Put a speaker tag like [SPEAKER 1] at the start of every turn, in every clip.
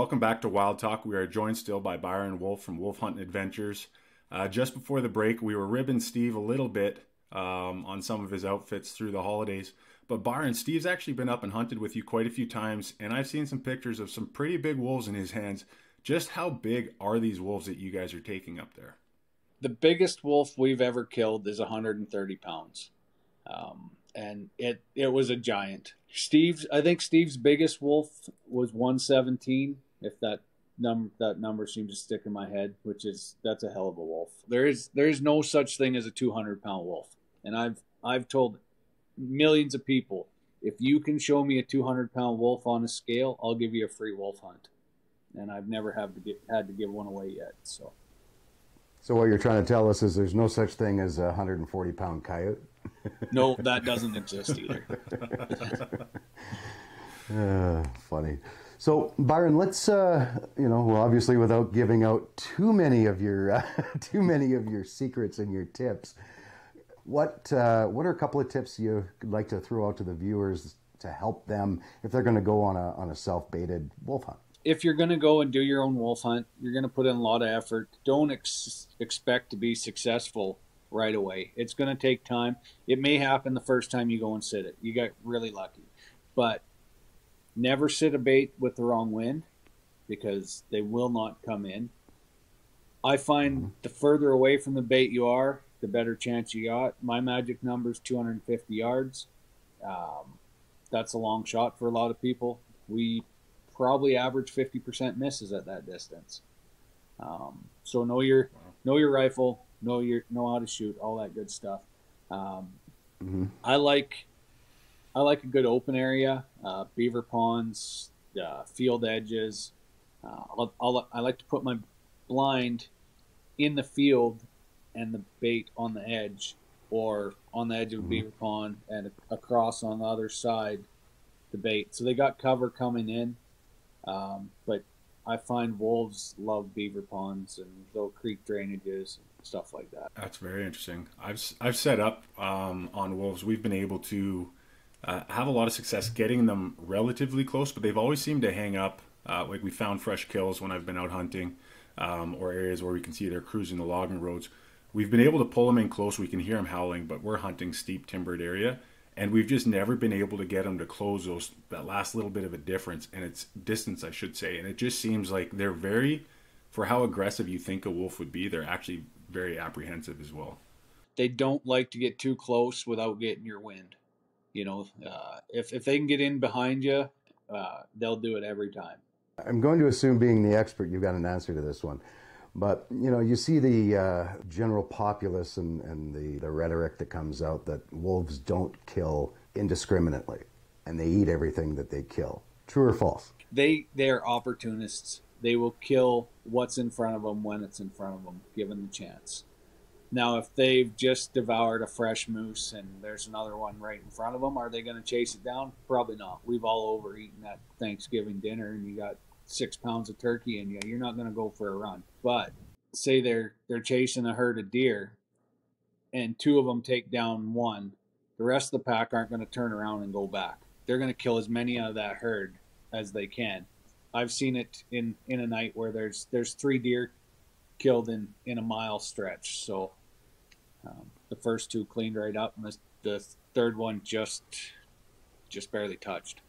[SPEAKER 1] welcome back to Wild Talk. We are joined still by Byron Wolf from Wolf Hunting Adventures. Uh, just before the break, we were ribbing Steve a little bit um, on some of his outfits through the holidays. But Byron, Steve's actually been up and hunted with you quite a few times, and I've seen some pictures of some pretty big wolves in his hands. Just how big are these wolves that you guys are taking up there?
[SPEAKER 2] The biggest wolf we've ever killed is 130 pounds, um, and it it was a giant. Steve's, I think Steve's biggest wolf was 117. If that number that number seems to stick in my head, which is that's a hell of a wolf. There is there is no such thing as a 200 pound wolf, and I've I've told millions of people if you can show me a 200 pound wolf on a scale, I'll give you a free wolf hunt, and I've never have to get had to give one away yet. So.
[SPEAKER 3] So what you're trying to tell us is there's no such thing as a 140 pound coyote.
[SPEAKER 2] no, that doesn't exist either.
[SPEAKER 3] uh, funny. So Byron, let's uh, you know, well, obviously, without giving out too many of your uh, too many of your secrets and your tips, what uh, what are a couple of tips you'd like to throw out to the viewers to help them if they're going to go on a on a self baited wolf hunt?
[SPEAKER 2] If you're going to go and do your own wolf hunt, you're going to put in a lot of effort. Don't ex- expect to be successful right away. It's going to take time. It may happen the first time you go and sit it. You got really lucky. But never sit a bait with the wrong wind because they will not come in. I find mm-hmm. the further away from the bait you are, the better chance you got. My magic number is 250 yards. Um, that's a long shot for a lot of people. We probably average 50% misses at that distance. Um, so know your know your rifle, know your know how to shoot, all that good stuff. Um, mm-hmm. I like I like a good open area, uh, beaver ponds, uh, field edges. Uh, I'll, I'll, I like to put my blind in the field and the bait on the edge, or on the edge of a mm-hmm. beaver pond and across on the other side the bait. So they got cover coming in, um, but I find wolves love beaver ponds and little creek drainages and stuff like that.
[SPEAKER 1] That's very interesting. I've I've set up um, on wolves. We've been able to uh, have a lot of success getting them relatively close, but they've always seemed to hang up. Uh, like we found fresh kills when I've been out hunting, um, or areas where we can see they're cruising the logging roads. We've been able to pull them in close. We can hear them howling, but we're hunting steep timbered area, and we've just never been able to get them to close those that last little bit of a difference, and it's distance, I should say. And it just seems like they're very, for how aggressive you think a wolf would be, they're actually very apprehensive as well.
[SPEAKER 2] They don't like to get too close without getting your wind. You know, uh, if if they can get in behind you, uh, they'll do it every time.
[SPEAKER 3] I'm going to assume, being the expert, you've got an answer to this one. But you know, you see the uh, general populace and, and the, the rhetoric that comes out that wolves don't kill indiscriminately, and they eat everything that they kill. True or false?
[SPEAKER 2] They they are opportunists. They will kill what's in front of them when it's in front of them, given the chance. Now, if they've just devoured a fresh moose and there's another one right in front of them, are they going to chase it down? Probably not. We've all overeaten at Thanksgiving dinner, and you got six pounds of turkey in you. You're not going to go for a run. But say they're they're chasing a herd of deer, and two of them take down one, the rest of the pack aren't going to turn around and go back. They're going to kill as many out of that herd as they can. I've seen it in in a night where there's there's three deer killed in in a mile stretch. So um, the first two cleaned right up, and the, the third one just just barely touched.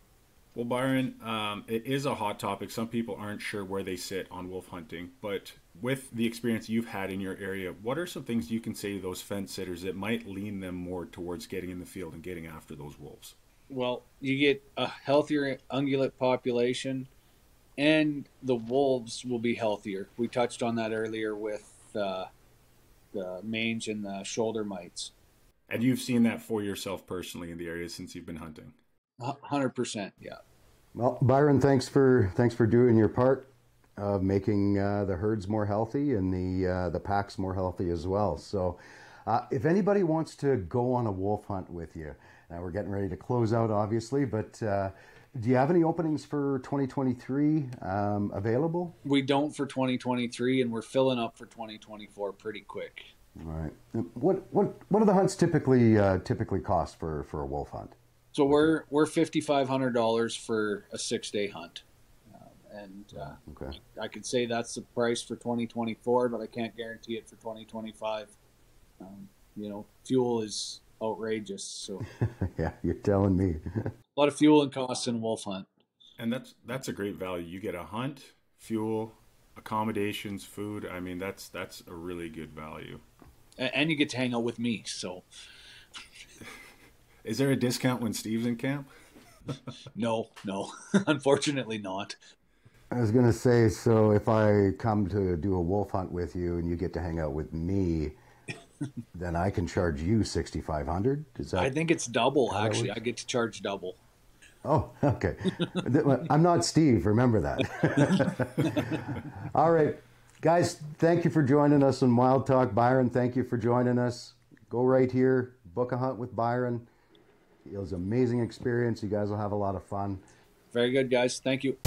[SPEAKER 1] Well, Byron, um, it is a hot topic. Some people aren't sure where they sit on wolf hunting, but with the experience you've had in your area, what are some things you can say to those fence sitters that might lean them more towards getting in the field and getting after those wolves?
[SPEAKER 2] Well, you get a healthier ungulate population, and the wolves will be healthier. We touched on that earlier with uh, the mange and the shoulder mites.
[SPEAKER 1] And you've seen that for yourself personally in the area since you've been hunting.
[SPEAKER 2] Hundred percent, yeah.
[SPEAKER 3] Well, Byron, thanks for thanks for doing your part of making uh, the herds more healthy and the uh, the packs more healthy as well. So, uh, if anybody wants to go on a wolf hunt with you, now we're getting ready to close out, obviously, but uh, do you have any openings for 2023 um, available?
[SPEAKER 2] We don't for 2023, and we're filling up for 2024 pretty quick.
[SPEAKER 3] All right. What what what do the hunts typically uh, typically cost for for a wolf hunt?
[SPEAKER 2] So we're we're fifty five hundred dollars for a six day hunt, um, and uh,
[SPEAKER 3] Okay.
[SPEAKER 2] I could say that's the price for 2024, but I can't guarantee it for 2025. Um, you know, fuel is outrageous, so
[SPEAKER 3] yeah, you're telling me.
[SPEAKER 2] a lot of fuel and costs in a wolf hunt.
[SPEAKER 1] And that's that's a great value. You get a hunt, fuel, accommodations, food. I mean, that's that's a really good value.
[SPEAKER 2] And you get to hang out with me, so
[SPEAKER 1] Is there a discount when Steve's in camp?
[SPEAKER 2] no, no, unfortunately not.
[SPEAKER 3] I was gonna say, so if I come to do a wolf hunt with you and you get to hang out with me, then I can charge you sixty five hundred. Is that?
[SPEAKER 2] I think it's double actually. I get to charge double.
[SPEAKER 3] Oh, okay. I'm not Steve. Remember that. All right, guys. Thank you for joining us on Wild Talk. Byron, thank you for joining us. Go right here. Book a hunt with Byron. It was an amazing experience. You guys will have a lot of fun.
[SPEAKER 2] Very good, guys. Thank you.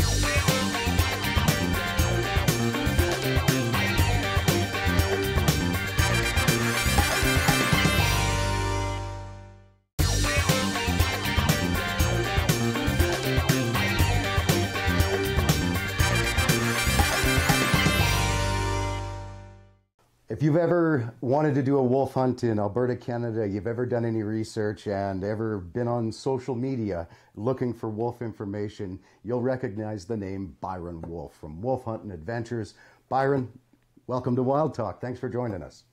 [SPEAKER 3] You've ever wanted to do a wolf hunt in Alberta, Canada, you've ever done any research and ever been on social media looking for wolf information, you'll recognize the name Byron Wolf from Wolf Hunting Adventures. Byron, welcome to Wild Talk. Thanks for joining us.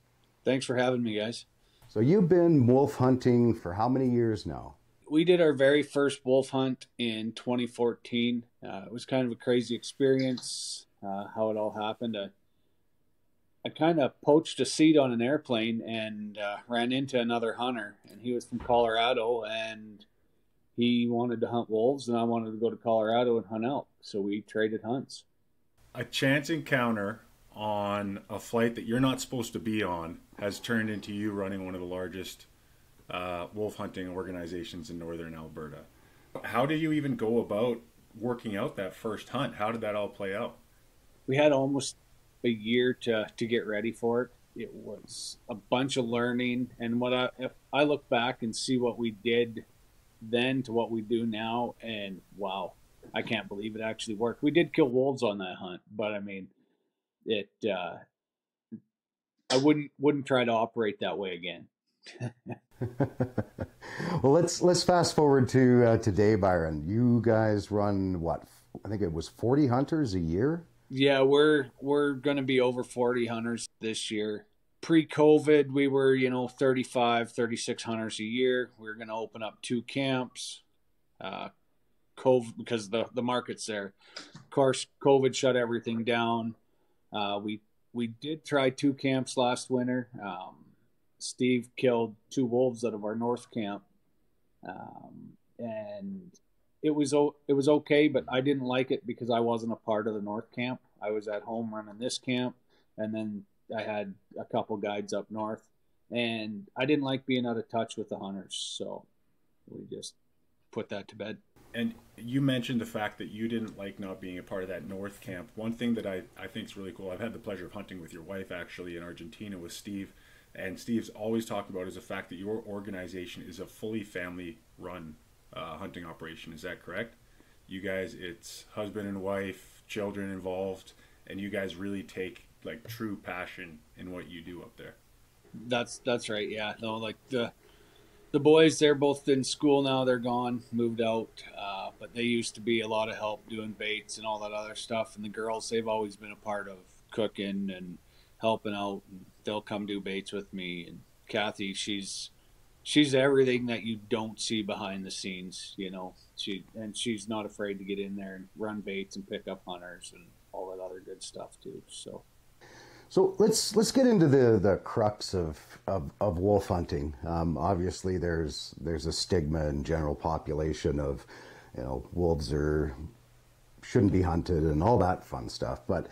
[SPEAKER 2] Thanks for having me, guys.
[SPEAKER 3] So, you've been wolf hunting for how many years now?
[SPEAKER 2] we did our very first wolf hunt in 2014. Uh, it was kind of a crazy experience, uh, how it all happened. I, I kind of poached a seat on an airplane and uh, ran into another hunter, and he was from Colorado, and he wanted to hunt wolves, and I wanted to go to Colorado and hunt elk. So we traded hunts.
[SPEAKER 1] A chance encounter on a flight that you're not supposed to be on has turned into you running one of the largest uh, wolf hunting organizations in northern Alberta. How did you even go about working out that first hunt? How did that all play out?
[SPEAKER 2] we had almost a year to to get ready for it. It was a bunch of learning, and what I if I look back and see what we did then to what we do now, and wow, I can't believe it actually worked. We did kill wolves on that hunt, but I mean, it. Uh, I wouldn't wouldn't try to operate that way again.
[SPEAKER 3] well, let's let's fast forward to uh, today, Byron. You guys run what? I think it was 40 hunters a year.
[SPEAKER 2] Yeah, we're we're going to be over 40 hunters this year. Pre-COVID, we were, you know, 35, 36 hunters a year. We are going to open up two camps. Uh COVID because the the market's there. Of course, COVID shut everything down. Uh we we did try two camps last winter. Um Steve killed two wolves out of our north camp. Um and it was it was okay, but I didn't like it because I wasn't a part of the North camp. I was at home running this camp, and then I had a couple guides up north, and I didn't like being out of touch with the hunters, so we just put that to bed.
[SPEAKER 1] And you mentioned the fact that you didn't like not being a part of that North camp. One thing that I, I think is really cool, I've had the pleasure of hunting with your wife actually in Argentina with Steve. And Steve's always talked about is the fact that your organization is a fully family run uh, hunting operation. Is that correct? You guys, it's husband and wife, children involved, and you guys really take like true passion in what you do up there.
[SPEAKER 2] That's that's right. Yeah, no, like the the boys, they're both in school now. They're gone, moved out, uh, but they used to be a lot of help doing baits and all that other stuff. And the girls, they've always been a part of cooking and helping out. And they'll come do baits with me. And Kathy, she's she's everything that you don't see behind the scenes. You know, she and she's not afraid to get in there and run baits and pick up hunters and all that other good stuff too. So.
[SPEAKER 3] So let's let's get into the, the crux of, of, of wolf hunting. Um, obviously, there's there's a stigma in general population of, you know, wolves are shouldn't be hunted and all that fun stuff. But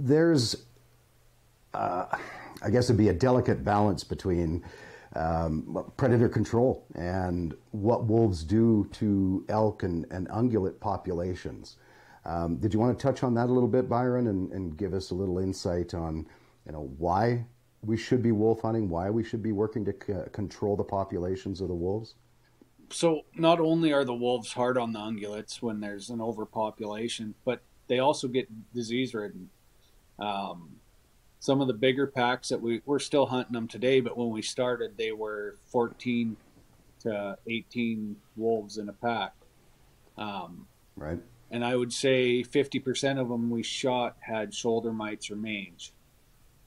[SPEAKER 3] there's, uh, I guess, it'd be a delicate balance between um, predator control and what wolves do to elk and, and ungulate populations. Um, did you want to touch on that a little bit, Byron, and, and give us a little insight on, you know, why we should be wolf hunting, why we should be working to c- control the populations of the wolves?
[SPEAKER 2] so not only are the wolves hard on the ungulates when there's an overpopulation, but they also get disease ridden. Um, some of the bigger packs that we we're still hunting them today, but when we started, they were 14 to 18 wolves in a pack. Um,
[SPEAKER 3] right.
[SPEAKER 2] And I would say 50% of them we shot had shoulder mites or mange.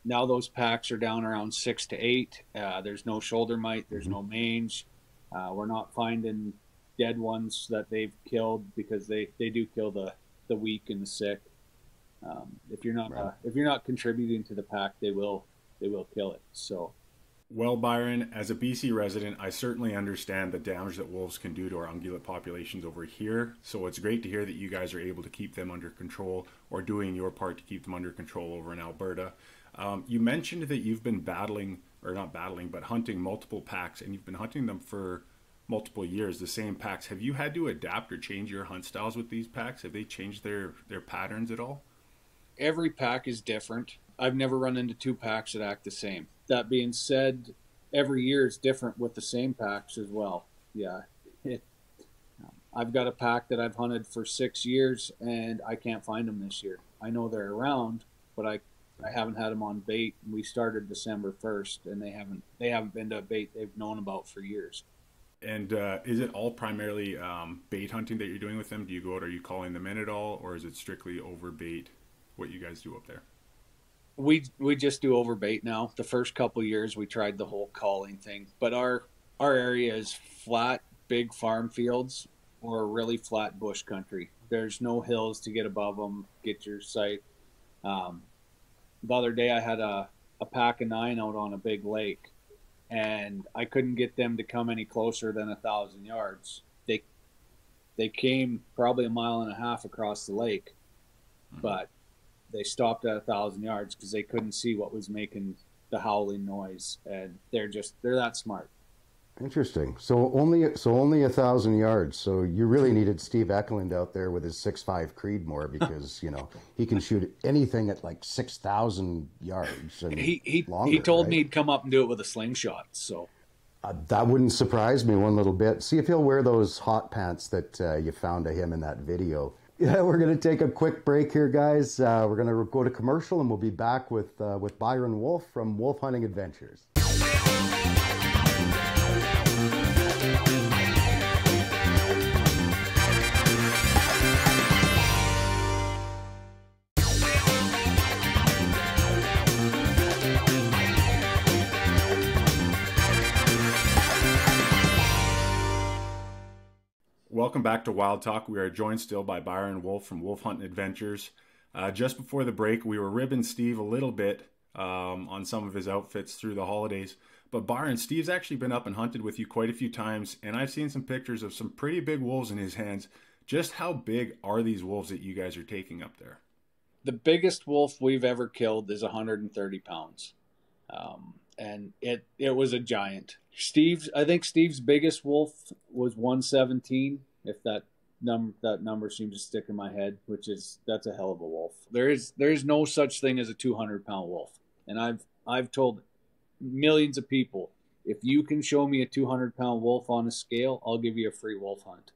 [SPEAKER 2] Now those packs are down around six to eight. Uh, there's no shoulder mite, there's mm-hmm. no mange. Uh, we're not finding dead ones that they've killed because they, they do kill the, the weak and the sick. Um, if you're not right. uh, if you're not contributing to the pack, they will they will kill it. So
[SPEAKER 1] well, Byron, as a BC resident, I certainly understand the damage that wolves can do to our ungulate populations over here. So it's great to hear that you guys are able to keep them under control or doing your part to keep them under control over in Alberta. Um, you mentioned that you've been battling, or not battling, but hunting multiple packs, and you've been hunting them for multiple years, the same packs. Have you had to adapt or change your hunt styles with these packs? Have they changed their, their patterns at all?
[SPEAKER 2] Every pack is different. I've never run into two packs that act the same that being said, every year is different with the same packs as well. Yeah. It, I've got a pack that I've hunted for six years and I can't find them this year. I know they're around, but I, I haven't had them on bait. We started December 1st and they haven't, they haven't been to a bait they've known about for years.
[SPEAKER 1] And uh, is it all primarily um, bait hunting that you're doing with them? Do you go out? Are you calling them in at all, or is it strictly over bait? What you guys do up there?
[SPEAKER 2] we we just do overbait now. The first couple years we tried the whole calling thing, but our our area is flat, big farm fields or really flat bush country. There's no hills to get above them, get your sight. Um, the other day I had a, a pack of nine out on a big lake, and I couldn't get them to come any closer than a thousand yards. They they came probably a mile and a half across the lake, mm-hmm. but they stopped at a thousand yards because they couldn't see what was making the howling noise, and they're just they're that smart.
[SPEAKER 3] Interesting. So only so only a thousand yards. So you really needed Steve Eklund out there with his six five Creedmoor because you know he can shoot anything at like six thousand yards. And
[SPEAKER 2] he he longer, he told right? me he'd come up and do it with a slingshot. So
[SPEAKER 3] uh, that wouldn't surprise me one little bit. See if he'll wear those hot pants that uh, you found of him in that video. Yeah, we're going to take a quick break here, guys. Uh, we're going to go to commercial, and we'll be back with uh, with Byron Wolf from Wolf Hunting Adventures.
[SPEAKER 1] Welcome back to Wild Talk. We are joined still by Byron Wolf from Wolf Hunting Adventures. Uh, just before the break, we were ribbing Steve a little bit um, on some of his outfits through the holidays. But Byron, Steve's actually been up and hunted with you quite a few times, and I've seen some pictures of some pretty big wolves in his hands. Just how big are these wolves that you guys are taking up there?
[SPEAKER 2] The biggest wolf we've ever killed is 130 pounds, um, and it it was a giant. Steve's, I think Steve's biggest wolf was 117 if that number that number seems to stick in my head, which is that's a hell of a wolf. There is there is no such thing as a 200 pound wolf, and I've I've told millions of people if you can show me a 200 pound wolf on a scale, I'll give you a free wolf hunt,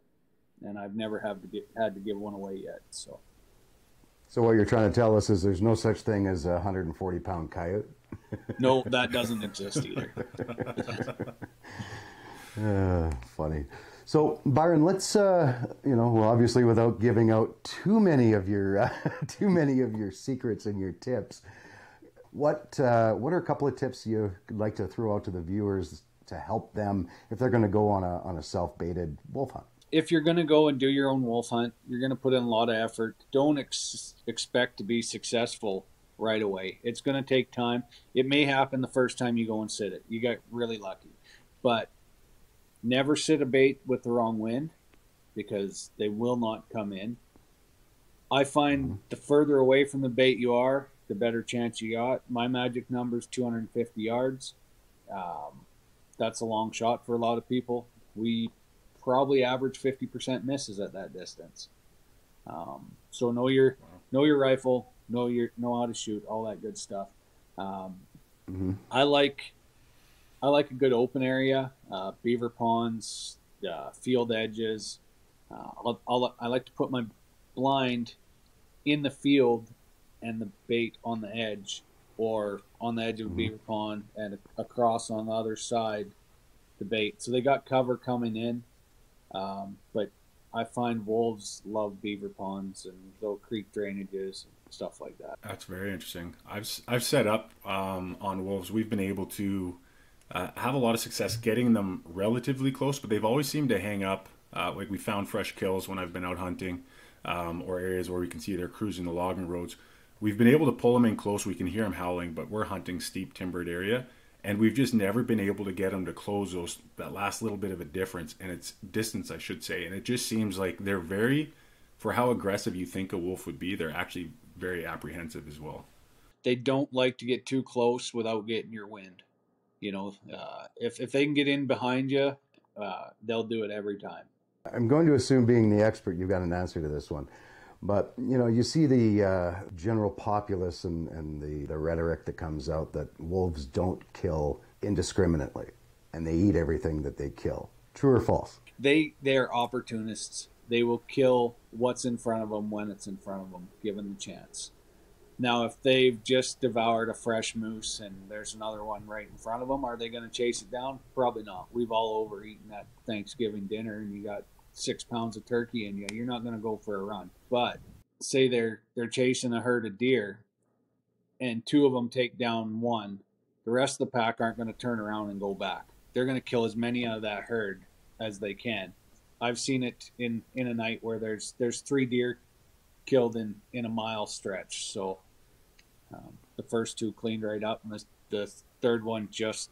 [SPEAKER 2] and I've never have to get, had to give one away yet. So.
[SPEAKER 3] So what you're trying to tell us is there's no such thing as a 140 pound coyote.
[SPEAKER 2] no, that doesn't exist either.
[SPEAKER 3] uh, funny. So Byron, let's uh, you know, well, obviously, without giving out too many of your uh, too many of your secrets and your tips, what uh, what are a couple of tips you'd like to throw out to the viewers to help them if they're going to go on a on a self baited wolf hunt?
[SPEAKER 2] If you're going to go and do your own wolf hunt, you're going to put in a lot of effort. Don't ex- expect to be successful right away. It's going to take time. It may happen the first time you go and sit it. You got really lucky, but Never sit a bait with the wrong wind because they will not come in. I find mm-hmm. the further away from the bait you are, the better chance you got. My magic number is 250 yards. Um, that's a long shot for a lot of people. We probably average 50% misses at that distance. Um, so know your know your rifle, know your know how to shoot, all that good stuff. Um, mm-hmm. I like I like a good open area, uh, beaver ponds, uh, field edges. Uh, I'll, I'll, I like to put my blind in the field and the bait on the edge, or on the edge of a beaver pond and across on the other side the bait. So they got cover coming in, um, but I find wolves love beaver ponds and little creek drainages and stuff like that.
[SPEAKER 1] That's very interesting. I've I've set up um, on wolves. We've been able to uh, have a lot of success getting them relatively close, but they've always seemed to hang up. Uh, like we found fresh kills when I've been out hunting, um, or areas where we can see they're cruising the logging roads. We've been able to pull them in close. We can hear them howling, but we're hunting steep timbered area, and we've just never been able to get them to close those that last little bit of a difference, and it's distance, I should say. And it just seems like they're very, for how aggressive you think a wolf would be, they're actually very apprehensive as well.
[SPEAKER 2] They don't like to get too close without getting your wind. You know, uh, if if they can get in behind you, uh, they'll do it every time.
[SPEAKER 3] I'm going to assume, being the expert, you've got an answer to this one. But you know, you see the uh, general populace and, and the, the rhetoric that comes out that wolves don't kill indiscriminately, and they eat everything that they kill. True or false?
[SPEAKER 2] They they're opportunists. They will kill what's in front of them when it's in front of them, given the chance. Now, if they've just devoured a fresh moose and there's another one right in front of them, are they going to chase it down? Probably not. We've all overeaten at Thanksgiving dinner, and you got six pounds of turkey in you. You're not going to go for a run. But say they're they're chasing a herd of deer, and two of them take down one, the rest of the pack aren't going to turn around and go back. They're going to kill as many out of that herd as they can. I've seen it in in a night where there's there's three deer killed in in a mile stretch. So um, the first two cleaned right up, and the, the third one just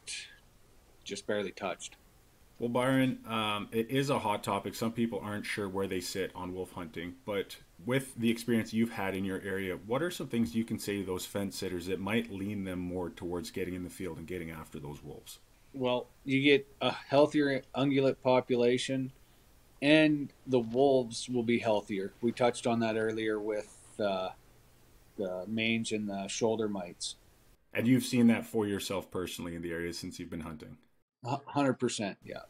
[SPEAKER 2] just barely touched.
[SPEAKER 1] Well, Byron, um, it is a hot topic. Some people aren't sure where they sit on wolf hunting, but with the experience you've had in your area, what are some things you can say to those fence sitters that might lean them more towards getting in the field and getting after those wolves?
[SPEAKER 2] Well, you get a healthier ungulate population, and the wolves will be healthier. We touched on that earlier with uh, the mange and the shoulder mites.
[SPEAKER 1] And you've seen that for yourself personally in the area since you've been hunting.
[SPEAKER 2] Hundred percent, yeah.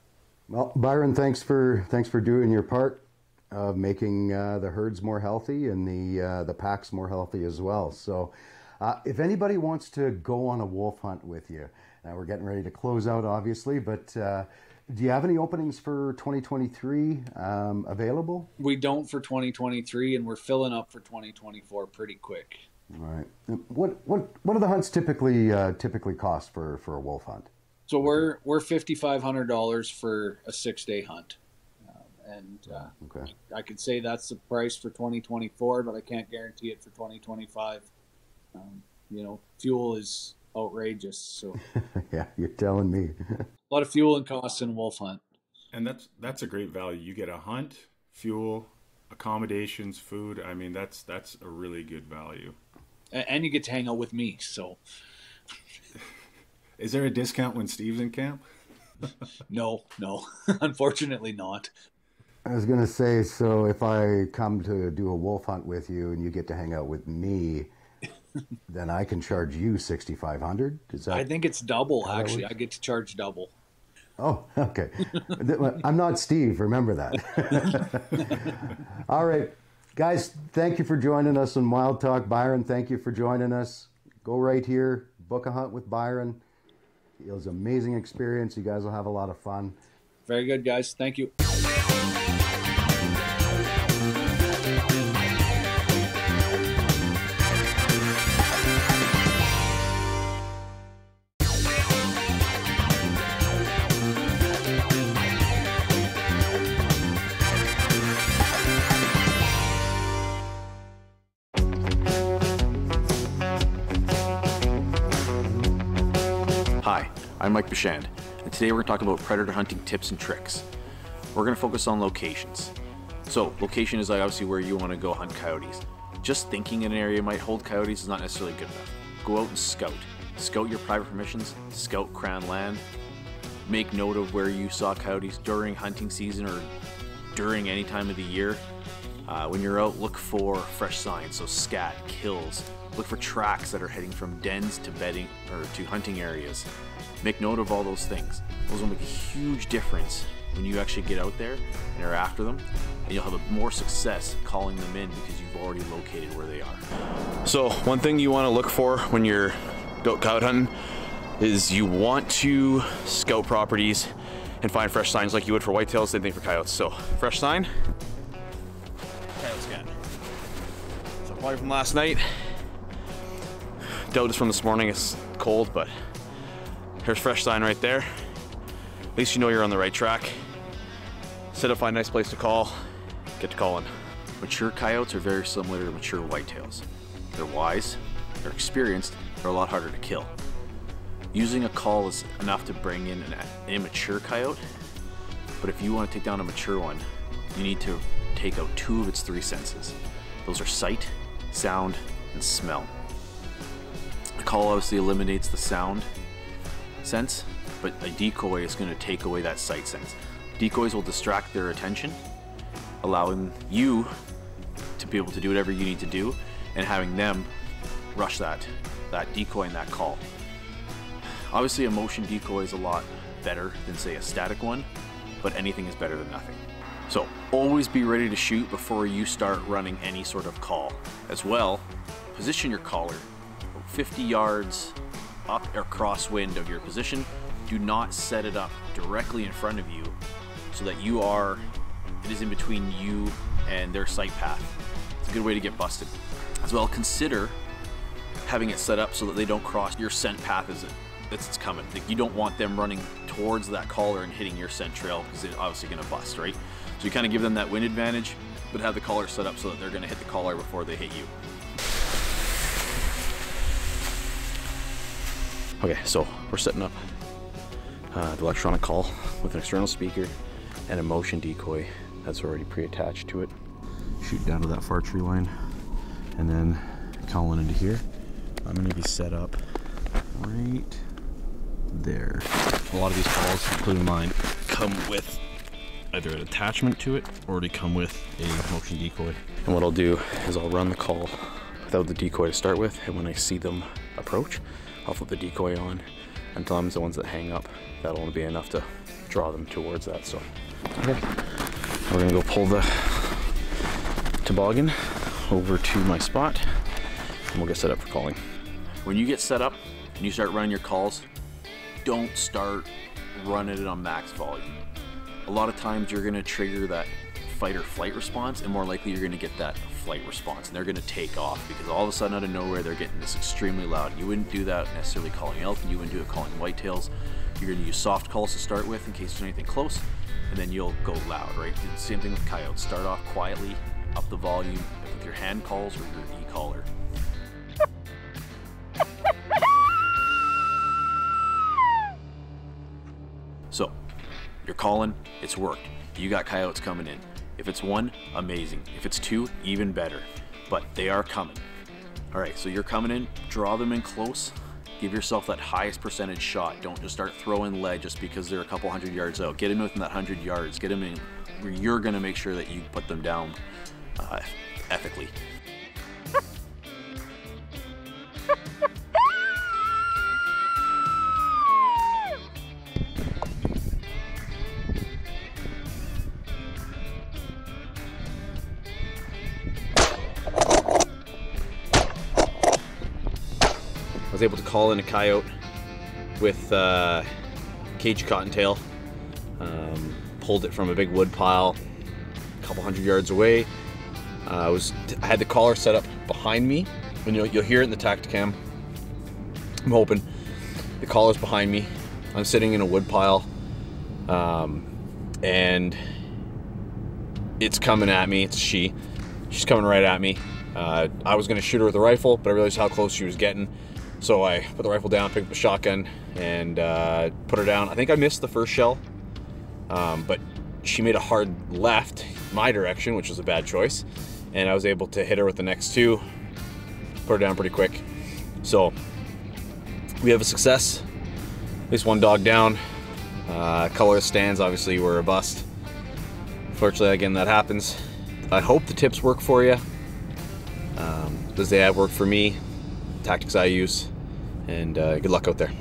[SPEAKER 3] Well, Byron, thanks for thanks for doing your part of making uh, the herds more healthy and the uh, the packs more healthy as well. So, uh, if anybody wants to go on a wolf hunt with you, now we're getting ready to close out, obviously, but uh, do you have any openings for 2023 um, available?
[SPEAKER 2] We don't for 2023, and we're filling up for 2024 pretty quick.
[SPEAKER 3] All right. What what what do the hunts typically uh, typically cost for for a wolf hunt?
[SPEAKER 2] So we're we're fifty five hundred dollars for a six day hunt, um, and uh, okay. I could say that's the price for twenty twenty four, but I can't guarantee it for twenty twenty five. Um, you know, fuel is outrageous. So
[SPEAKER 3] yeah, you're telling me.
[SPEAKER 2] a lot of fuel and costs in a wolf hunt.
[SPEAKER 1] And that's that's a great value. You get a hunt, fuel, accommodations, food. I mean, that's that's a really good value.
[SPEAKER 2] And, and you get to hang out with me. So.
[SPEAKER 1] Is there a discount when Steve's in camp?
[SPEAKER 2] no, no, unfortunately not.
[SPEAKER 3] I was gonna say, so if I come to do a wolf hunt with you and you get to hang out with me, then I can charge you sixty five hundred. Is that?
[SPEAKER 2] I think it's double. Actually, I get to charge double.
[SPEAKER 3] Oh, okay. I'm not Steve. Remember that. All right, guys. Thank you for joining us on Wild Talk. Byron, thank you for joining us. Go right here. Book a hunt with Byron. It was an amazing experience. You guys will have a lot of fun.
[SPEAKER 2] Very good, guys. Thank you.
[SPEAKER 4] I'm Mike Bachand, and today we're going to talk about predator hunting tips and tricks. We're going to focus on locations. So, location is obviously where you want to go hunt coyotes. Just thinking an area might hold coyotes is not necessarily good enough. Go out and scout. Scout your private permissions, scout crown land, make note of where you saw coyotes during hunting season or during any time of the year. Uh, when you're out, look for fresh signs, so scat, kills. Look for tracks that are heading from dens to bedding or to hunting areas. Make note of all those things. Those will make a huge difference when you actually get out there and are after them, and you'll have a more success calling them in because you've already located where they are. So one thing you want to look for when you're goat coyote hunting is you want to scout properties and find fresh signs like you would for whitetails, same thing for coyotes. So fresh sign, coyote scat. So probably from last night, doubt is from this morning, it's cold, but here's fresh sign right there. At least you know you're on the right track. Set up, a nice place to call, get to calling. Mature coyotes are very similar to mature whitetails. They're wise, they're experienced, they're a lot harder to kill. Using a call is enough to bring in an immature coyote, but if you want to take down a mature one, you need to take out two of its three senses. Those are sight, sound, and smell. A call obviously eliminates the sound sense, but a decoy is going to take away that sight sense. Decoys will distract their attention, allowing you to be able to do whatever you need to do, and having them rush that that decoy and that call. Obviously, a motion decoy is a lot better than say a static one, but anything is better than nothing. So always be ready to shoot before you start running any sort of call. As well, position your caller 50 yards up or crosswind of your position. Do not set it up directly in front of you so that you are, it is in between you and their sight path. It's a good way to get busted. As well, consider having it set up so that they don't cross your scent path as it as it's coming. Like you don't want them running towards that caller and hitting your scent trail because they're obviously going to bust, right? So you kind of give them that wind advantage, but have the caller set up so that they're going to hit the caller before they hit you. Okay, so we're setting up uh, the electronic call with an external speaker and a motion decoy that's already pre-attached to it. Shoot down to that far tree line and then calling into here. I'm gonna be set up right there. A lot of these calls, including mine, come with either an attachment to it or they come with a motion decoy. And what I'll do is I'll run the call without the decoy to start with, and when I see them approach, I'll flip the decoy on and times the ones that hang up. That'll only be enough to draw them towards that. So, okay. We're gonna go pull the toboggan over to my spot and we'll get set up for calling. When you get set up and you start running your calls, don't start running it on max volume. A lot of times you're gonna trigger that fight or flight response and more likely you're gonna get that flight response and they're going to take off because all of a sudden out of nowhere they're getting this extremely loud. You wouldn't do that necessarily calling elk and you wouldn't do it calling whitetails. You're going to use soft calls to start with in case there's anything close and then you'll go loud, right? And same thing with coyotes. Start off quietly, up the volume with your hand calls or your e-caller. So, you're calling, it's worked. You got coyotes coming in. If it's one, amazing. If it's two, even better. But they are coming. All right, so you're coming in, draw them in close, give yourself that highest percentage shot. Don't just start throwing lead just because they're a couple hundred yards out. Get them within that hundred yards. Get them in where you're gonna make sure that you put them down uh, ethically. was able to call in a coyote with uh, cage cottontail. Um, pulled it from a big wood pile a couple hundred yards away. Uh, I was I had the caller set up behind me, and you'll, you'll hear it in the Tactacam. I'm hoping the caller's behind me. I'm sitting in a wood pile, um, and it's coming at me. It's she. She's coming right at me. Uh, I was gonna shoot her with a rifle, but I realized how close she was getting. So I put the rifle down, picked up the shotgun, and uh, put her down. I think I missed the first shell, um, but she made a hard left my direction, which was a bad choice. And I was able to hit her with the next two, put her down pretty quick. So we have a success. At least one dog down. Uh, color stands obviously were a bust. Fortunately, again, that happens. I hope the tips work for you. Um, as they have worked for me, tactics I use, and uh, good luck out there.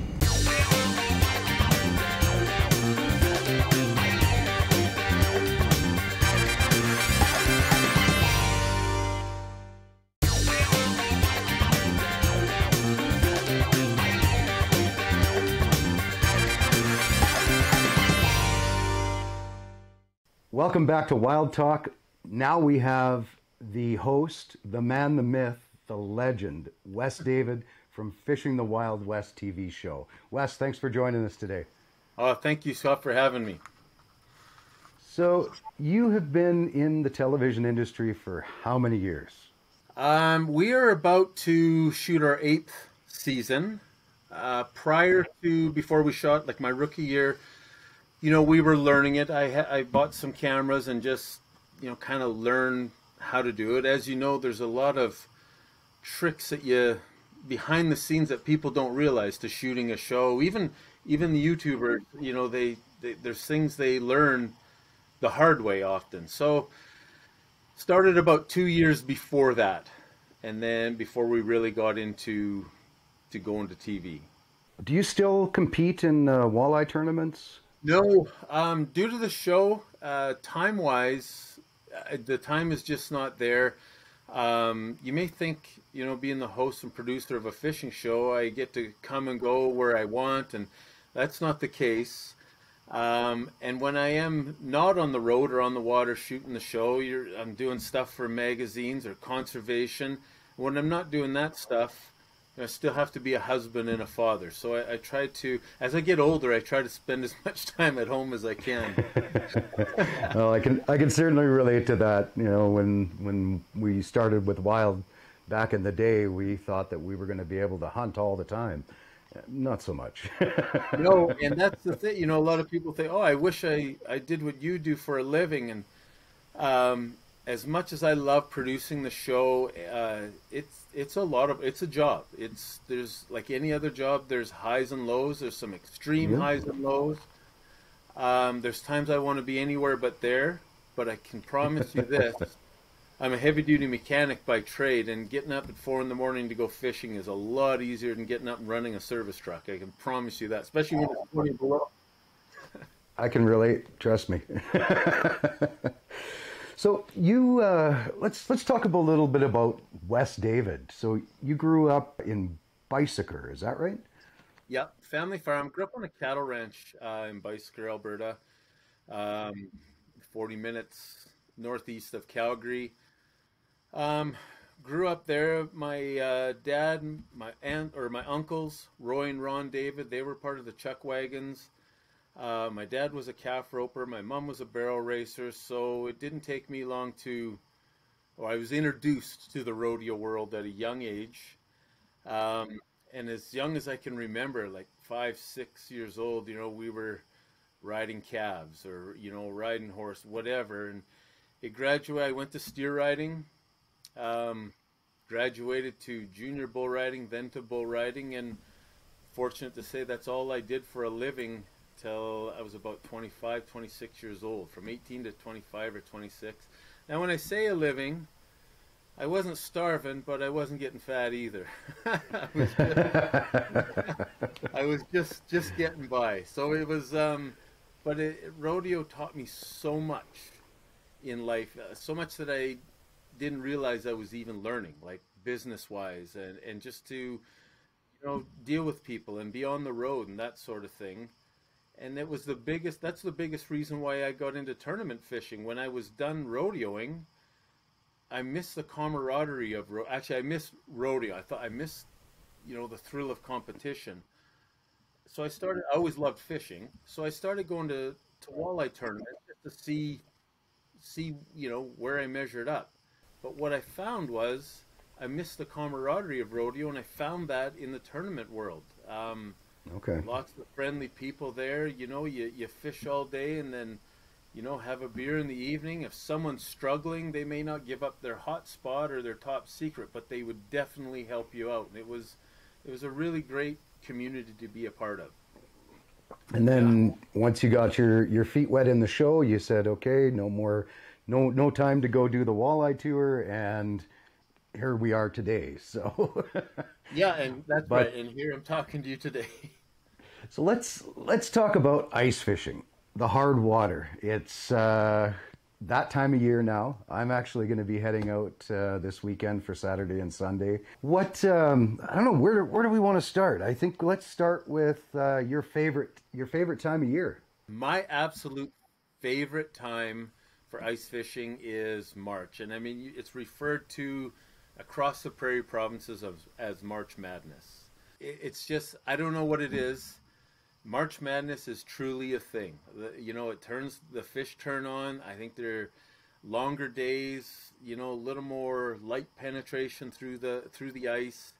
[SPEAKER 3] Welcome back to Wild Talk. Now we have the host, the man, the myth, the legend, Wes David from Fishing the Wild West TV show. Wes, thanks for joining us today.
[SPEAKER 5] Oh, thank you, Scott, for having me.
[SPEAKER 3] So, you have been in the television industry for how many years?
[SPEAKER 5] Um, we are about to shoot our eighth season. Uh, prior to before we shot, like my rookie year, you know, we were learning it. I ha- I bought some cameras and just you know kind of learn how to do it. As you know, there's a lot of tricks that you behind the scenes that people don't realize to shooting a show. Even even the YouTubers, you know, they, they there's things they learn the hard way often. So started about two years before that, and then before we really got into to going to TV.
[SPEAKER 3] Do you still compete in uh, walleye tournaments?
[SPEAKER 5] No, um, due to the show, uh, time wise, uh, the time is just not there. Um, you may think, you know, being the host and producer of a fishing show, I get to come and go where I want, and that's not the case. Um, and when I am not on the road or on the water shooting the show, I'm doing stuff for magazines or conservation. When I'm not doing that stuff, I still have to be a husband and a father. So I, I, try to, as I get older, I try to spend as much time at home as I can.
[SPEAKER 3] well, I can I can certainly relate to that. You know, when when we started with Wild back in the day, we thought that we were going to be able to hunt all the time. Not so much.
[SPEAKER 5] no, and that's the thing. You know, a lot of people think, "Oh, I wish I I did what you do for a living." And um, as much as I love producing the show, uh, it's it's a lot of it's a job. It's there's like any other job. There's highs and lows. There's some extreme yeah. highs and lows. Um, there's times I want to be anywhere but there. But I can promise you this: I'm a heavy duty mechanic by trade, and getting up at four in the morning to go fishing is a lot easier than getting up and running a service truck. I can promise you that, especially when it's 20 below.
[SPEAKER 3] I can relate. Trust me. so you uh, let's let's talk a little bit about Wes David. So you grew up in Beiseker, is that right?
[SPEAKER 5] Yep, family farm. Grew up on a cattle ranch uh, in Beiseker, Alberta. Um, 40 minutes northeast of Calgary. Um, grew up there. My uh, dad, my aunt, or my uncles, Roy and Ron David, they were part of the chuck wagons. Uh, my dad was a calf roper. My mom was a barrel racer. So it didn't take me long to, or I was introduced to the rodeo world at a young age. Um, and as young as I can remember, like five, six years old, you know, we were riding calves or, you know, riding horse, whatever. And it graduated, I went to steer riding um, graduated to junior bull riding, then to bull riding, and fortunate to say that's all I did for a living till I was about 25, 26 years old, from 18 to 25 or 26. Now, when I say a living, I wasn't starving, but I wasn't getting fat either. I, was just, I was just just getting by. So it was, um, but it, rodeo taught me so much in life, uh, so much that I didn't realize I was even learning, like business wise, and and just to, you know, deal with people and be on the road and that sort of thing. And it was the biggest. That's the biggest reason why I got into tournament fishing. When I was done rodeoing, I missed the camaraderie of ro- actually I missed rodeo. I thought I missed, you know, the thrill of competition. So I started. I always loved fishing, so I started going to to walleye tournaments just to see see you know where I measured up. But what I found was I missed the camaraderie of rodeo, and I found that in the tournament world. Um,
[SPEAKER 3] okay.
[SPEAKER 5] Lots of friendly people there. You know, you, you fish all day and then, you know, have a beer in the evening. If someone's struggling, they may not give up their hot spot or their top secret, but they would definitely help you out. And it was, it was a really great community to be a part of.
[SPEAKER 3] And then yeah. once you got your, your feet wet in the show, you said, okay, no more no no time to go do the walleye tour, and here we are today. So
[SPEAKER 5] yeah, and that's but, right. And here I'm talking to you today.
[SPEAKER 3] So let's let's talk about ice fishing, the hard water. It's uh, that time of year now. I'm actually going to be heading out uh, this weekend for Saturday and Sunday. What um, I don't know where where do we want to start? I think let's start with uh, your favorite your favorite time of year.
[SPEAKER 5] My absolute favorite time for ice fishing is March, and I mean it's referred to across the prairie provinces of, as March Madness. It, it's just I don't know what it is. March Madness is truly a thing. You know, it turns the fish turn on. I think they're longer days. You know, a little more light penetration through the through the ice.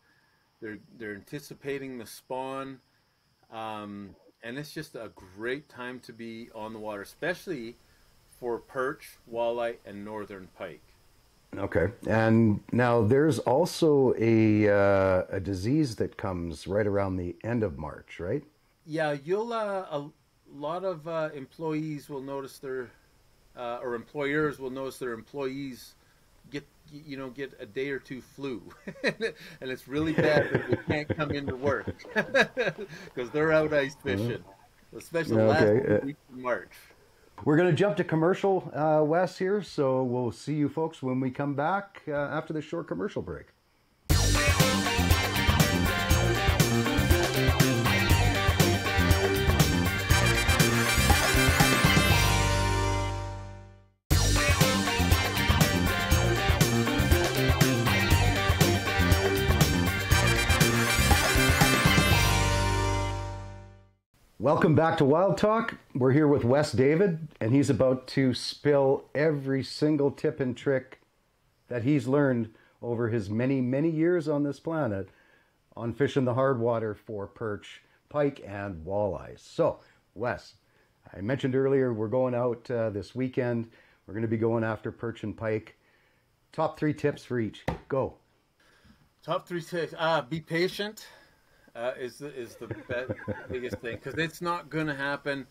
[SPEAKER 5] They're they're anticipating the spawn, um, and it's just a great time to be on the water, especially for perch, walleye, and northern pike.
[SPEAKER 3] Okay, and now there's also a uh, a disease that comes right around the end of March, right?
[SPEAKER 5] Yeah, you'll uh, a lot of uh, employees will notice their uh, or employers will notice their employees get you know get a day or two flu, and it's really bad that they can't come into work because they're out ice fishing, especially
[SPEAKER 3] Okay,
[SPEAKER 5] last
[SPEAKER 3] uh,
[SPEAKER 5] week of March.
[SPEAKER 3] We're going to jump to commercial, uh, Wes, here. So we'll see you folks when we come back uh, after this short commercial break. Welcome back to Wild Talk. We're here with Wes David, and he's about to spill every single tip and trick that he's learned over his many, many years on this planet on fishing the hard water for perch, pike, and walleyes. So, Wes, I mentioned earlier we're going out uh, this weekend. We're going to be going after perch and pike. Top three tips for each. Go.
[SPEAKER 5] Top three tips: uh, be patient. Uh, is the is the be- biggest thing because it's not going to happen.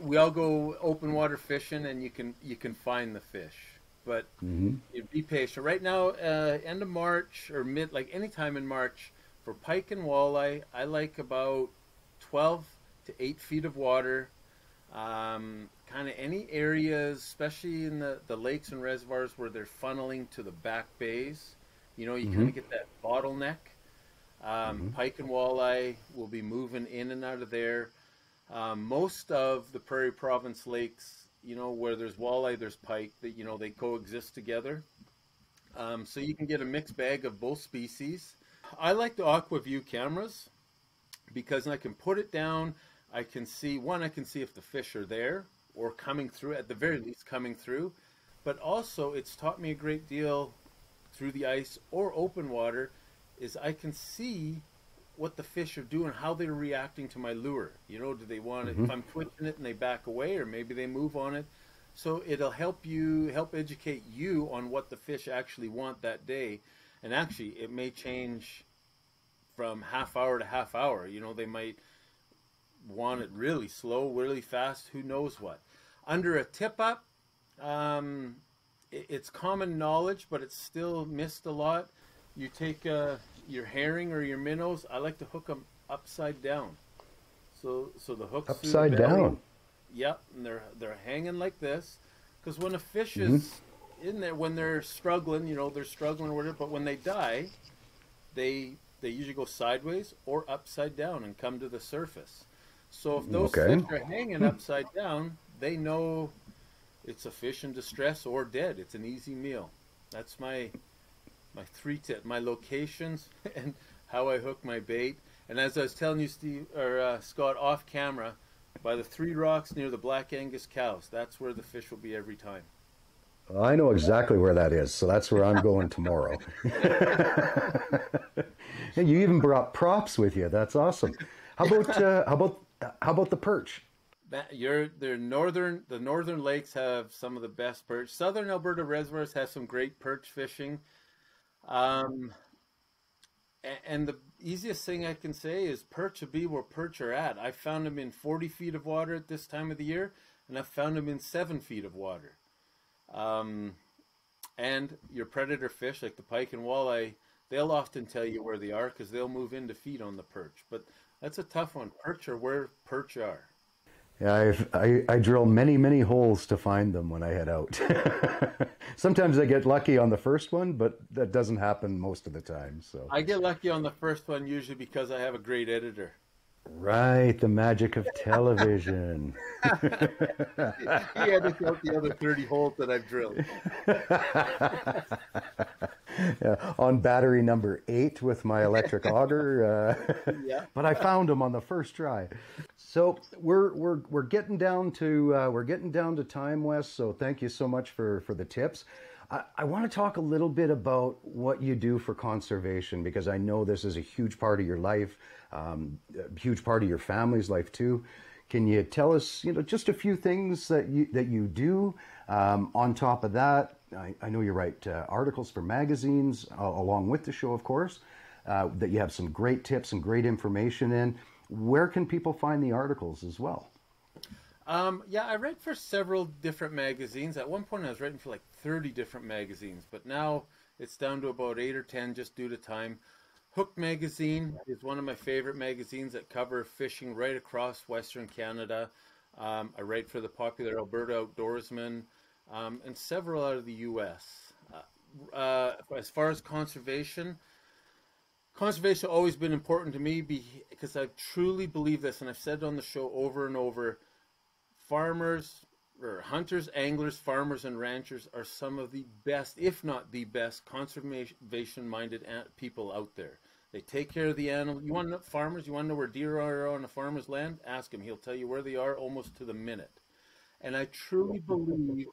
[SPEAKER 5] We all go open water fishing, and you can you can find the fish, but
[SPEAKER 3] Mm-hmm.
[SPEAKER 5] you be patient. Right now, uh, end of March or mid, like any time in March, for pike and walleye, I like about twelve to eight feet of water. Um, kind of any areas, especially in the, the lakes and reservoirs where they're funneling to the back bays. You know, you kind of get that bottleneck. Um, Pike and walleye will be moving in and out of there. Um, most of the Prairie Province lakes, you know, where there's walleye, there's pike. That you know they coexist together. Um, so you can get a mixed bag of both species. I like the Aqua-Vu cameras because I can put it down. I can see one. I can see if the fish are there or coming through. At the very least, coming through. But also, it's taught me a great deal through the ice or open water is I can see what the fish are doing, how they're reacting to my lure. You know, do they want it? If I'm twitching it and they back away, or maybe they move on it. So it'll help you help educate you on what the fish actually want that day, and actually it may change from half hour to half hour. You know, they might want it really slow, really fast. Who knows what? Under a tip up, um, it, it's common knowledge, but it's still missed a lot. You take uh, your herring or your minnows. I like to hook them upside down. So, so the hooks through the
[SPEAKER 3] Upside down.
[SPEAKER 5] Yep, and they're they're hanging like this, because when a fish
[SPEAKER 3] Mm-hmm.
[SPEAKER 5] is in there, when they're struggling, you know, they're struggling or whatever. But when they die, they they usually go sideways or upside down and come to the surface. So if those
[SPEAKER 3] Okay.
[SPEAKER 5] fish are hanging upside down, they know it's a fish in distress or dead. It's an easy meal. That's my my three tip, my locations, and how I hook my bait. And as I was telling you, Steve or uh, Scott, off camera, by the three rocks near the Black Angus cows, that's where the fish will be every time.
[SPEAKER 3] I know exactly where that is, so that's where I'm going tomorrow. and you even brought props with you. That's awesome. How about uh, how about how about the perch?
[SPEAKER 5] That, you're the northern the northern lakes have some of the best perch. Southern Alberta reservoirs have some great perch fishing. Um, and the easiest thing I can say is perch will be where perch are at. I found them in 40 feet of water at this time of the year, and I found them in seven feet of water. Um, and your predator fish, like the pike and walleye, they'll often tell you where they are because they'll move in to feed on the perch. But that's a tough one. Perch are where perch are.
[SPEAKER 3] Yeah, I've, I I drill many many holes to find them when I head out. Sometimes I get lucky on the first one, but that doesn't happen most of the time. So
[SPEAKER 5] I get lucky on the first one usually because I have a great editor.
[SPEAKER 3] Right, the magic of television.
[SPEAKER 5] he had to count the other 30 holes that I've drilled.
[SPEAKER 3] yeah, on battery number eight with my electric auger. Uh, yeah. But I found them on the first try. So we're we're we're getting down to uh, we're getting down to time, Wes. So thank you so much for for the tips. I, I want to talk a little bit about what you do for conservation because I know this is a huge part of your life, um, a huge part of your family's life too. Can you tell us, you know, just a few things that you that you do? Um, on top of that, I, I know you write uh, articles for magazines uh, along with the show, of course. Uh, that you have some great tips and great information in. Where can people find the articles as well?
[SPEAKER 5] Um, yeah, I write for several different magazines. At one point, I was writing for like 30 different magazines, but now it's down to about eight or 10 just due to time. Hook magazine is one of my favorite magazines that cover fishing right across Western Canada. Um, I write for the popular Alberta Outdoorsman um, and several out of the U.S. Uh, uh, as far as conservation, conservation has always been important to me because I truly believe this, and I've said it on the show over and over. Farmers, or hunters, anglers, farmers, and ranchers are some of the best, if not the best, conservation-minded people out there. They take care of the animal. You want to know farmers? You want to know where deer are on a farmer's land? Ask him. He'll tell you where they are almost to the minute. And I truly believe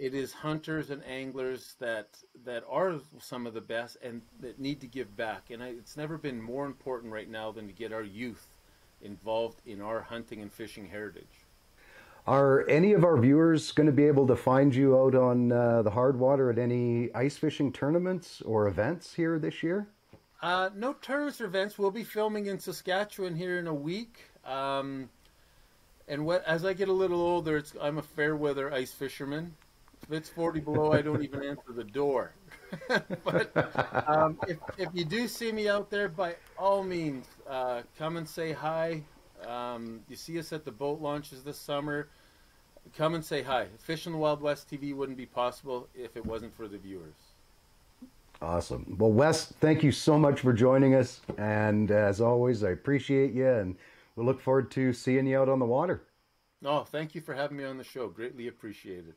[SPEAKER 5] it is hunters and anglers that that are some of the best and that need to give back. And I, it's never been more important right now than to get our youth involved in our hunting and fishing heritage.
[SPEAKER 3] Are any of our viewers going to be able to find you out on uh, the hard water at any ice fishing tournaments or events here this year?
[SPEAKER 5] Uh, no tournaments or events. We'll be filming in Saskatchewan here in a week. Um, and what, as I get a little older, I'm a fair weather ice fisherman. If it's 40 below, I don't even answer the door. but um, if, if you do see me out there, by all means, uh, come and say hi. Um, you see us at the boat launches this summer. Come and say hi. Fishing the Wild West TV wouldn't be possible if it wasn't for the viewers.
[SPEAKER 3] Awesome. Well, Wes, thank you so much for joining us. And as always, I appreciate you and we look forward to seeing you out on the water.
[SPEAKER 5] Oh, thank you for having me on the show. Greatly appreciated.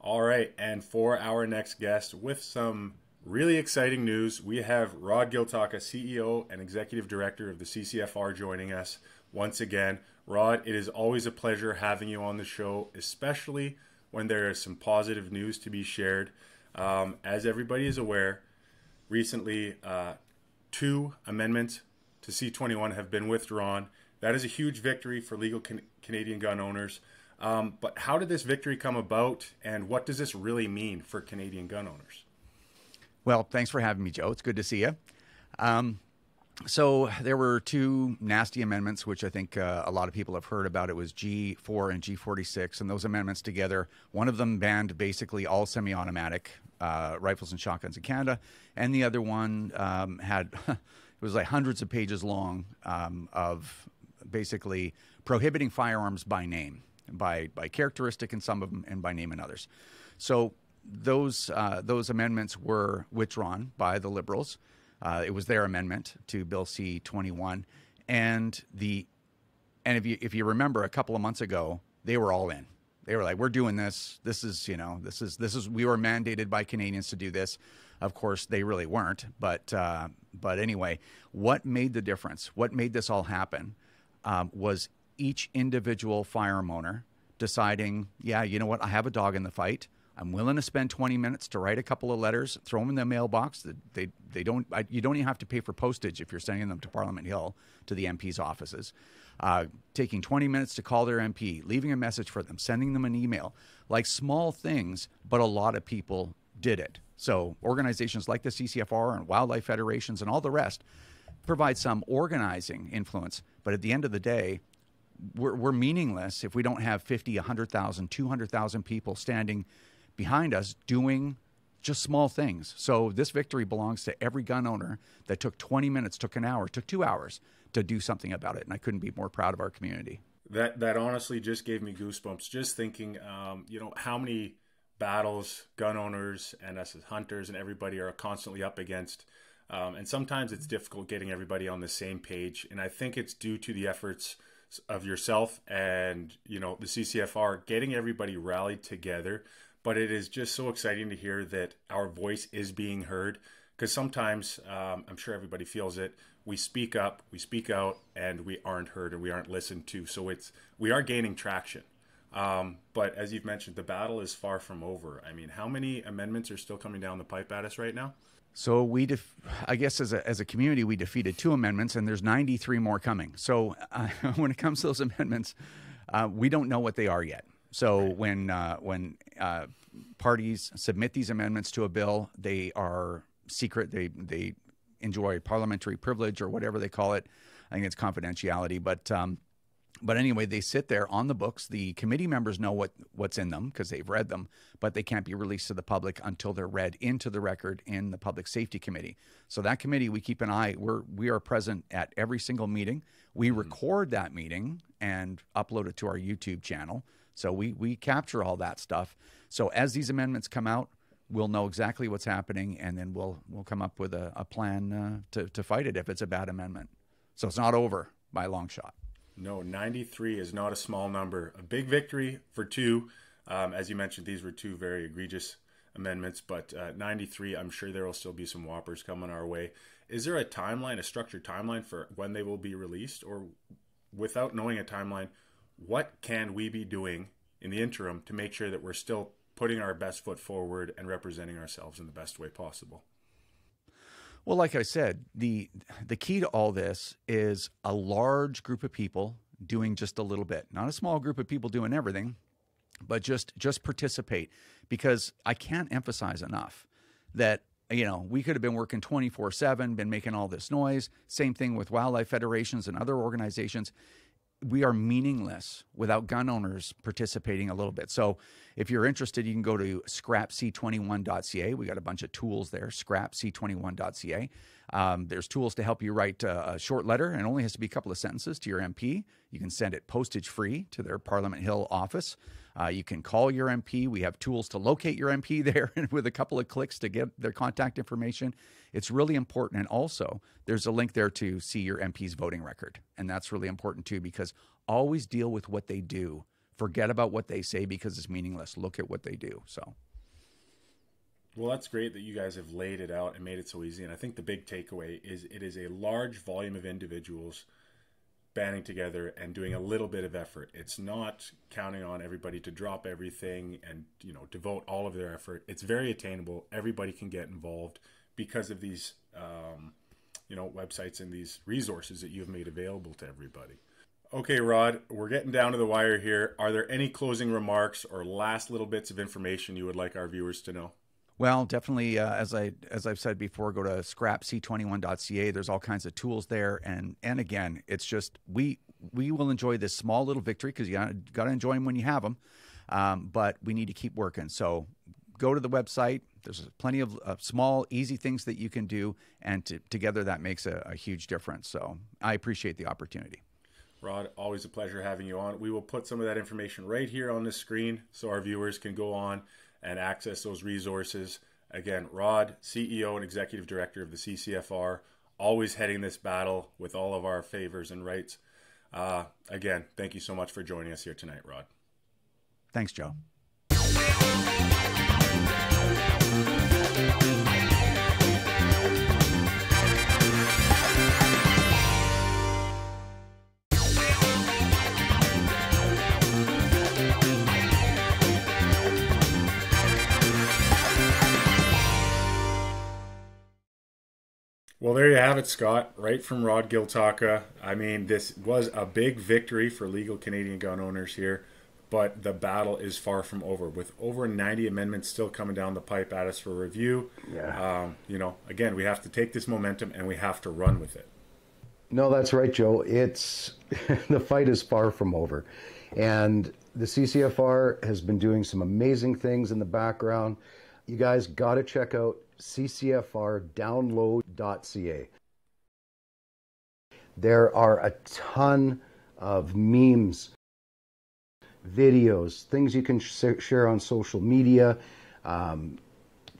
[SPEAKER 1] All right, and for our next guest, with some really exciting news, we have Rod Giltaca, CEO and Executive Director of the CCFR, joining us once again. Rod, it is always a pleasure having you on the show, especially when there is some positive news to be shared. Um, as everybody is aware, recently uh, two amendments to C21 have been withdrawn. That is a huge victory for legal can- Canadian gun owners. Um, but how did this victory come about, and what does this really mean for Canadian gun owners?
[SPEAKER 6] Well, thanks for having me, Joe. It's good to see you. Um, so there were two nasty amendments, which I think uh, a lot of people have heard about. It was G4 and G46, and those amendments together, one of them banned basically all semi-automatic uh, rifles and shotguns in Canada, and the other one um, had it was like hundreds of pages long um, of basically prohibiting firearms by name by by characteristic in some of them and by name in others. So those uh, those amendments were withdrawn by the Liberals. Uh, it was their amendment to Bill C twenty one, and the and if you if you remember a couple of months ago, they were all in. They were like, "We're doing this. This is you know this is this is we were mandated by Canadians to do this." Of course, they really weren't. But uh, but anyway, what made the difference? What made this all happen um, was each individual firearm owner deciding, yeah, you know what, I have a dog in the fight. I'm willing to spend 20 minutes to write a couple of letters, throw them in the mailbox. They, they don't, you don't even have to pay for postage if you're sending them to Parliament Hill to the MP's offices. Uh, taking 20 minutes to call their MP, leaving a message for them, sending them an email, like small things, but a lot of people did it. So organizations like the CCFR and wildlife federations and all the rest provide some organizing influence. But at the end of the day, we're, we're meaningless if we don't have 50, 100,000, 200,000 people standing behind us doing just small things. So this victory belongs to every gun owner that took 20 minutes, took an hour, took two hours to do something about it. And I couldn't be more proud of our community.
[SPEAKER 1] That that honestly just gave me goosebumps just thinking, um, you know, how many battles gun owners and us as hunters and everybody are constantly up against. Um, and sometimes it's difficult getting everybody on the same page. And I think it's due to the efforts of yourself and you know the CCFR getting everybody rallied together. But it is just so exciting to hear that our voice is being heard because sometimes um, I'm sure everybody feels it. We speak up, we speak out, and we aren't heard and we aren't listened to. So it's we are gaining traction. Um, but as you've mentioned, the battle is far from over. I mean, how many amendments are still coming down the pipe at us right now?
[SPEAKER 6] So we, def- I guess, as a as a community, we defeated two amendments, and there's 93 more coming. So uh, when it comes to those amendments, uh, we don't know what they are yet. So right. when uh, when uh, parties submit these amendments to a bill, they are secret. They they enjoy parliamentary privilege or whatever they call it. I think it's confidentiality, but um, but anyway, they sit there on the books. The committee members know what, what's in them because they've read them, but they can't be released to the public until they're read into the record in the Public Safety Committee. So that committee, we keep an eye. We're we are present at every single meeting. We mm-hmm. record that meeting and upload it to our YouTube channel. So we we capture all that stuff. So as these amendments come out, we'll know exactly what's happening, and then we'll we'll come up with a, a plan uh, to to fight it if it's a bad amendment. So it's not over by a long shot.
[SPEAKER 1] No, 93 is not a small number. A big victory for two. Um, as you mentioned, these were two very egregious amendments, but uh, 93, I'm sure there will still be some whoppers coming our way. Is there a timeline, a structured timeline for when they will be released? Or without knowing a timeline, what can we be doing in the interim to make sure that we're still putting our best foot forward and representing ourselves in the best way possible?
[SPEAKER 6] Well, like I said, the the key to all this is a large group of people doing just a little bit, not a small group of people doing everything, but just just participate. Because I can't emphasize enough that you know we could have been working 24/7 been making all this noise. Same thing with wildlife federations and other organizations we are meaningless without gun owners participating a little bit. So if you're interested, you can go to scrapc21.ca. We got a bunch of tools there, scrapc21.ca. Um, there's tools to help you write a, a, short letter, and only has to be a couple of sentences to your MP. You can send it postage free to their Parliament Hill office. Uh, you can call your MP. We have tools to locate your MP there with a couple of clicks to get their contact information. It's really important. And also, there's a link there to see your MP's voting record. And that's really important too, because always deal with what they do. Forget about what they say because it's meaningless. Look at what they do. So.
[SPEAKER 1] Well, that's great that you guys have laid it out and made it so easy. And I think the big takeaway is it is a large volume of individuals banding together and doing a little bit of effort. It's not counting on everybody to drop everything and you know devote all of their effort. It's very attainable. Everybody can get involved because of these um, you know websites and these resources that you've made available to everybody. Okay, Rod, we're getting down to the wire here. Are there any closing remarks or last little bits of information you would like our viewers to know?
[SPEAKER 6] Well, definitely, uh, as I as I've said before, go to scrapc21.ca. There's all kinds of tools there, and and again, it's just we we will enjoy this small little victory because you got to enjoy them when you have them, um, but we need to keep working. So go to the website. There's plenty of uh, small, easy things that you can do, and to, together that makes a, a huge difference. So I appreciate the opportunity.
[SPEAKER 1] Rod, always a pleasure having you on. We will put some of that information right here on the screen so our viewers can go on and access those resources. Again, Rod, CEO and Executive Director of the CCFR, always heading this battle with all of our favors and rights. Uh, again, thank you so much for joining us here tonight, Rod.
[SPEAKER 6] Thanks, Joe.
[SPEAKER 1] Well, there you have it, Scott. Right from Rod Giltaca. I mean, this was a big victory for legal Canadian gun owners here, but the battle is far from over. With over 90 amendments still coming down the pipe at us for review, yeah. Um, you know, again, we have to take this momentum and we have to run with it.
[SPEAKER 3] No, that's right, Joe. It's the fight is far from over, and the CCFR has been doing some amazing things in the background. you guys got to check out ccfrdownload.ca. There are a ton of memes, videos, things you can sh- share on social media, um,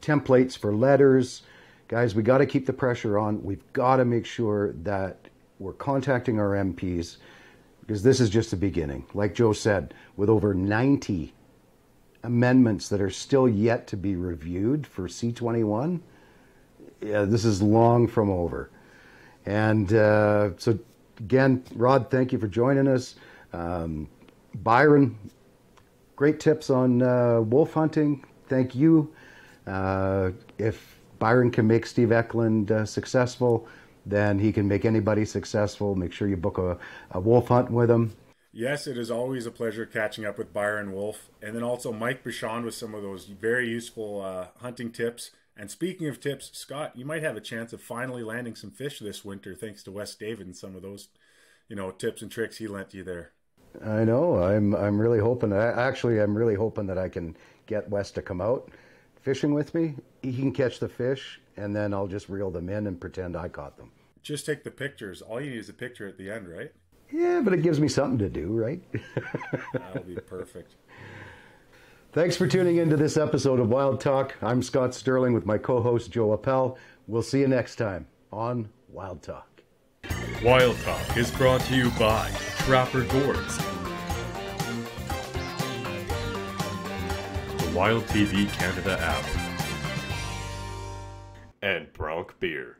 [SPEAKER 3] templates for letters. Guys, we got to keep the pressure on. We've got to make sure that we're contacting our MPs because this is just the beginning. Like Joe said, with over 90 amendments that are still yet to be reviewed for C21, yeah, this is long from over. And uh, so, again, Rod, thank you for joining us. Um, Byron, great tips on uh, wolf hunting. Thank you. Uh, if Byron can make Steve Ecklund uh, successful, then he can make anybody successful. Make sure you book a, a wolf hunt with him.
[SPEAKER 1] Yes, it is always a pleasure catching up with Byron Wolf, and then also Mike Bachand with some of those very useful uh, hunting tips. And speaking of tips, Scott, you might have a chance of finally landing some fish this winter, thanks to Wes David and some of those, you know, tips and tricks he lent you there.
[SPEAKER 3] I know. I'm I'm really hoping. That, actually, I'm really hoping that I can get Wes to come out fishing with me. He can catch the fish, and then I'll just reel them in and pretend I caught them.
[SPEAKER 1] Just take the pictures. All you need is a picture at the end, right?
[SPEAKER 3] Yeah, but it gives me something to do, right?
[SPEAKER 1] That'll be perfect.
[SPEAKER 3] Thanks for tuning into this episode of Wild Talk. I'm Scott Stirling with my co-host Joe Eppele. We'll see you next time on Wild Talk.
[SPEAKER 7] Wild Talk is brought to you by Trapper Gourds, the Wild TV Canada app, and Bronk Beer.